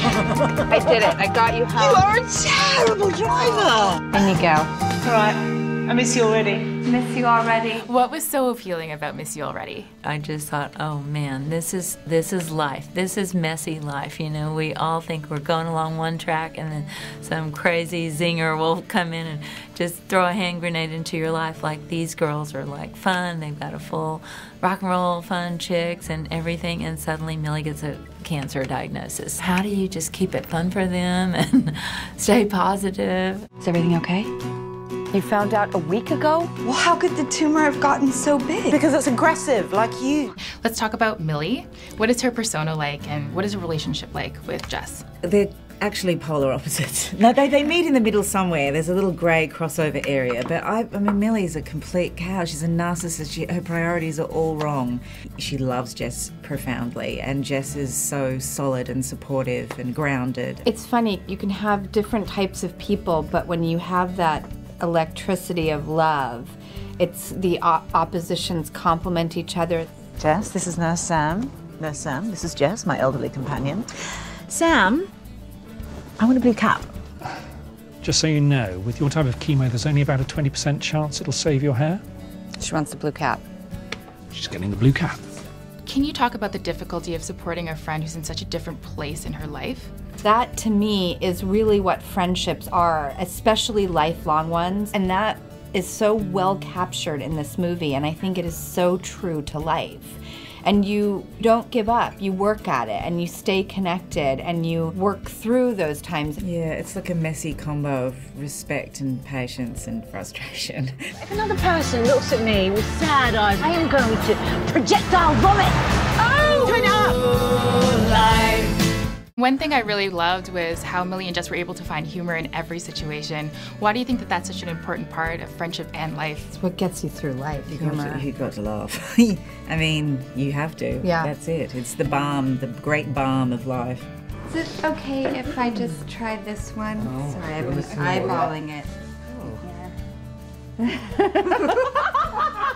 I did it. I got you home. You are a terrible driver. In you go. All right. I miss you already. Miss you already. What was so appealing about Miss You Already? I just thought, oh man, this is this is life. This is messy life. You know, we all think we're going along one track, and then some crazy zinger will come in and just throw a hand grenade into your life. Like these girls are like fun. They've got a full rock and roll fun chicks and everything, and suddenly Millie gets a cancer diagnosis. How do you just keep it fun for them and stay positive? Is everything okay? You found out a week ago? Well, how could the tumor have gotten so big? Because it's aggressive, like you. Let's talk about Millie. What is her persona like, and what is her relationship like with Jess? They're actually polar opposites. No, they, they meet in the middle somewhere. There's a little grey crossover area. But I, I mean, Millie's a complete cow. She's a narcissist. She, her priorities are all wrong. She loves Jess profoundly, and Jess is so solid and supportive and grounded. It's funny, you can have different types of people, but when you have that electricity of love. It's the oppositions complement each other. Jess, this is Nurse Sam. Nurse Sam, this is Jess, my elderly companion. Sam, I want a blue cap. Just so you know, with your type of chemo, there's only about a 20% chance it'll save your hair. She wants the blue cap. She's getting the blue cap. Can you talk about the difficulty of supporting a friend who's in such a different place in her life? That to me is really what friendships are, especially lifelong ones. And that is so well captured in this movie. And I think it is so true to life. And you don't give up, you work at it and you stay connected and you work through those times. Yeah, it's like a messy combo of respect and patience and frustration. If another person looks at me with sad eyes, I am going to projectile vomit. Oh, turn it up! Life. One thing I really loved was how Millie and Jess were able to find humor in every situation. Why do you think that that's such an important part of friendship and life? It's what gets you through life, you humor. Got to, you got to laugh. I mean, you have to. Yeah. That's it. It's the balm, the great balm of life. Is it okay if I just try this one? Oh, Sorry, I've been eyeballing it. Oh.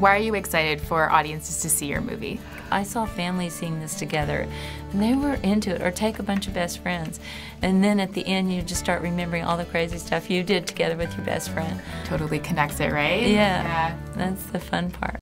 Why are you excited for audiences to see your movie? I saw families seeing this together and they were into it, or take a bunch of best friends. And then at the end, you just start remembering all the crazy stuff you did together with your best friend. Totally connects it, right? Yeah. yeah. That's the fun part.